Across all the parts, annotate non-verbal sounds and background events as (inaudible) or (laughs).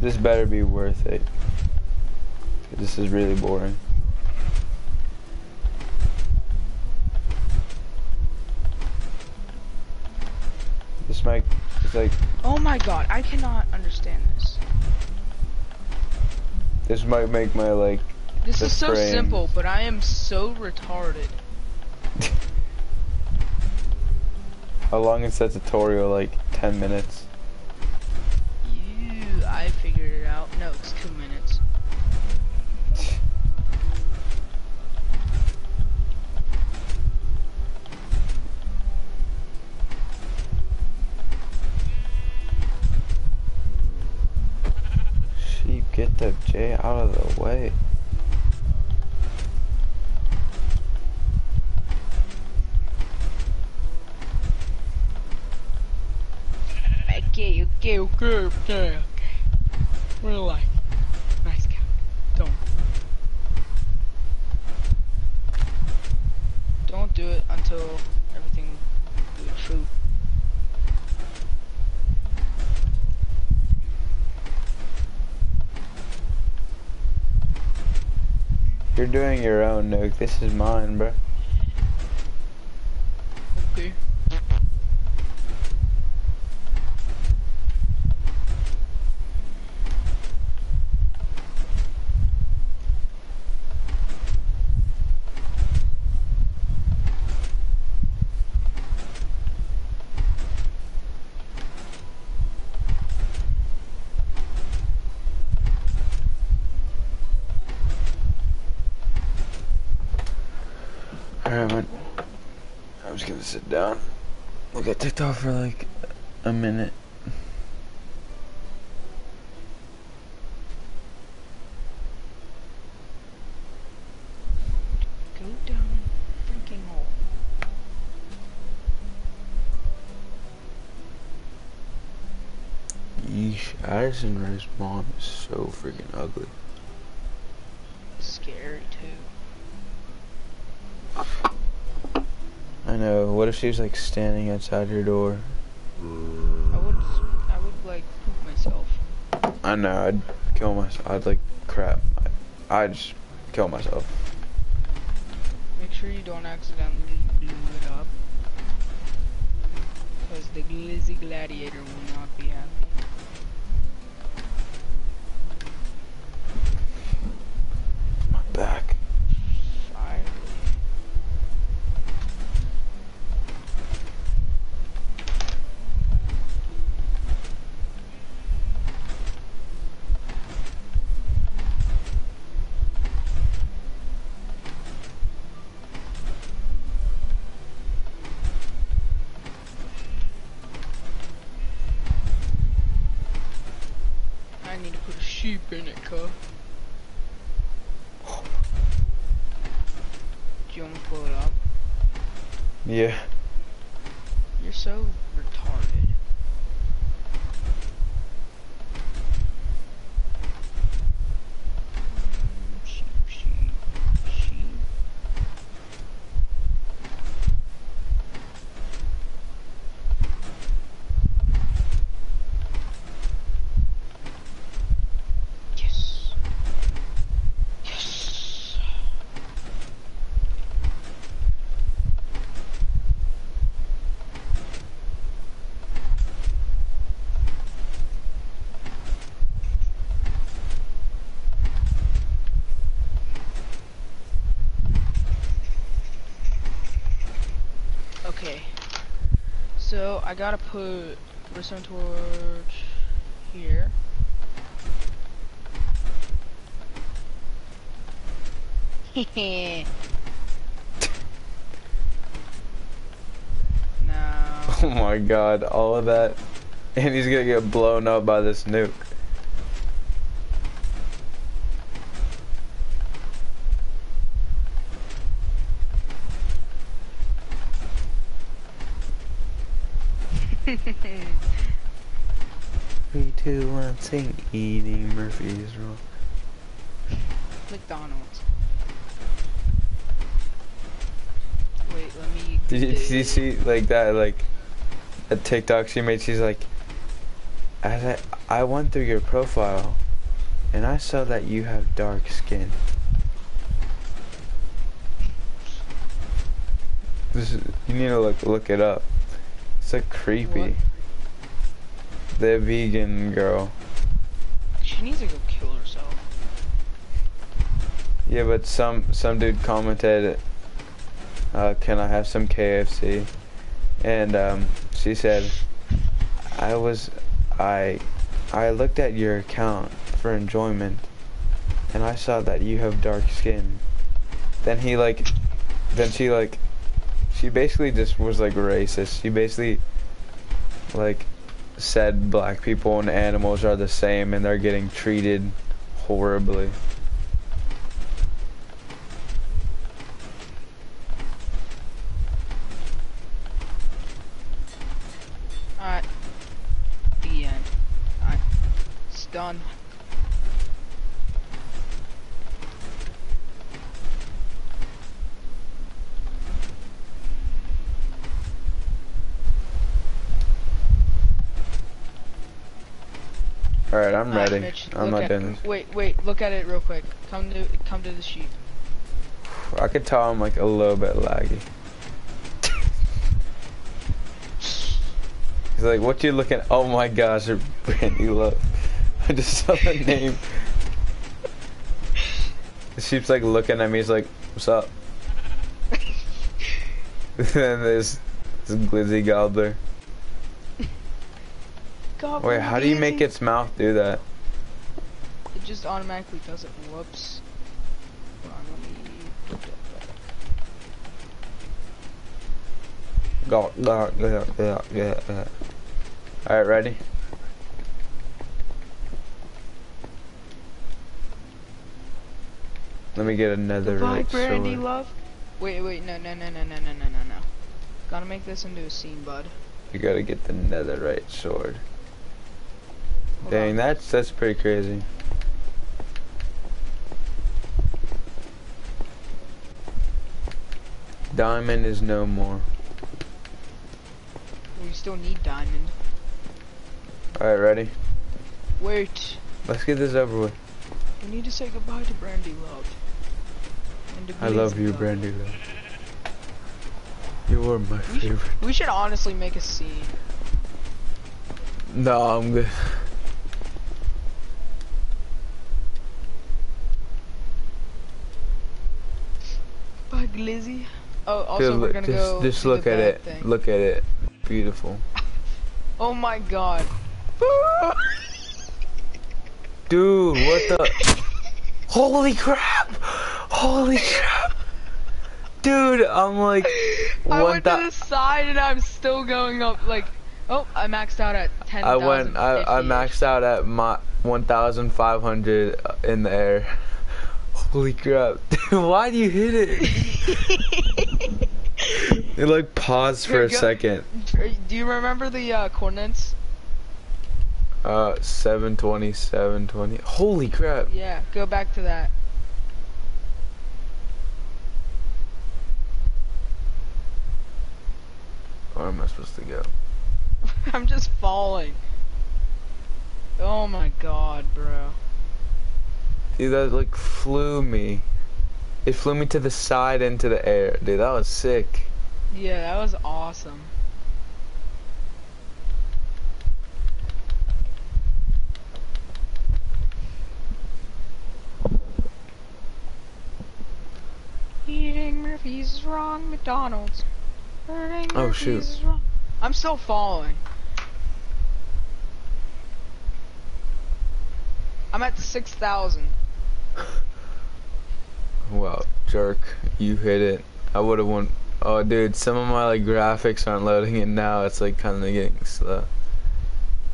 this better be worth it. This is really boring. This mic is like Oh my god, I cannot understand this. this might make my like This is so simple, but I am so retarded. (laughs) how long is that tutorial? Like ten minutes. You, I figured it out. No, it's two minutes. Sheep, get the J out of the way. Okay, okay, okay, okay, okay. Relax. Nice cat. Don't. Don't do it until everything goes true. You're doing your own nuke. This is mine, bro. Okay. Alright, man. I'm just gonna sit down. Look at TikTok for like a minute. Go down the freaking hole. Yeesh, Addison Rae's mom is so freaking ugly. Scary know. What if she was like standing outside her door? Mm. I would, I would like poop myself. I know. I'd kill myself. I'd like crap. I, I'd just kill myself. Make sure you don't accidentally blew it up. Because the glizzy gladiator will not be happy. My back. To put a sheep in it, cuh. Do you want me to pull it up? Yeah. You're so retarded. Mm, Sheep, sheep, sheep. Yes. Yes. Okay. So I gotta put redstone torch here. (laughs) now (laughs) Oh my god, all of that. And he's gonna get blown up by this nuke. Three, two, one, sing eating Murphy's roll. McDonald's. Wait, let me. Did you, did you see like that like a TikTok she made? She's like, as I I went through your profile, and I saw that you have dark skin. This is, you need to look look it up. It's like creepy. What? The vegan girl. She needs to go kill herself. Yeah, but some some dude commented, uh, "Can I have some KFC?" And um, she said, "I was, I, I looked at your account for enjoyment, and I saw that you have dark skin." Then he like, then she like, she basically just was like racist. She basically, like, said black people and animals are the same and they're getting treated horribly. Alright. The end. Alright. It's done. Alright, I'm Alright, ready. Mitch, I'm look not this. Wait, wait, look at it real quick. Come to come to the sheet. I could tell I'm like a little bit laggy. He's like, what you looking Oh my gosh, Brandy Love. I just saw the (laughs) name. The sheep's like looking at me, he's like, what's up? (laughs) (laughs) then there's this glizzy gobbler. God, Wait, how do you make its mouth do that? It just automatically does it. Whoops. Hold on, let me look at that. Go, go, go, go, go, go. Alright, ready? Let me get another Goodbye, right Brandy sword. love. Wait, wait, no, no, no, no, no, no, no, no, no. Gotta make this into a scene, bud. You gotta get the netherite sword. Dang, that's that's pretty crazy. Diamond is no more. We still need diamond. Alright, ready? Wait. Let's get this over with. We need to say goodbye to Brandy love. And to I love you, love. Brandy. Love. You were my We should, favorite. we should honestly make a scene. No, I'm good. Glizzy. Oh, also Dude, we're gonna just, go. just look at it. Thing. Look at it. Beautiful. (laughs) Oh my god. (laughs) Dude, what the? (laughs) Holy crap! Holy crap! Dude, I'm like I went to the side and I'm still going up. Like, oh, I maxed out at ten. I went. I, I maxed out at my 1,500 in the air. Holy crap! (laughs) Why do you hit it? (laughs) it like paused for a second. Do you remember the uh, coordinates? Uh, 720, 720. Holy crap! Yeah, go back to that. Where am I supposed to go? (laughs) I'm just falling. Oh my god, bro. Dude, that like flew me. It flew me to the side into the air. Dude, that was sick. Yeah, that was awesome. Eating Murphy's is wrong, McDonald's. Eating Oh, Murphy's shoot. wrong. I'm still falling. I'm at 6,000. Wow, jerk. You hit it. I would have won. Oh, dude, some of my like graphics aren't loading it now. It's like kind of getting slow.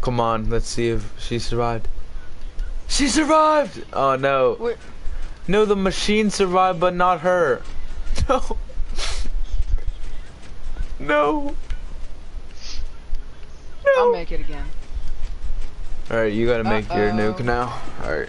Come on, let's see if she survived. She survived! Oh no. Wait. No, the machine survived, but not her. (laughs) No. No. No. I'll make it again. Alright, you gotta make your Uh-oh. nuke now. Alright.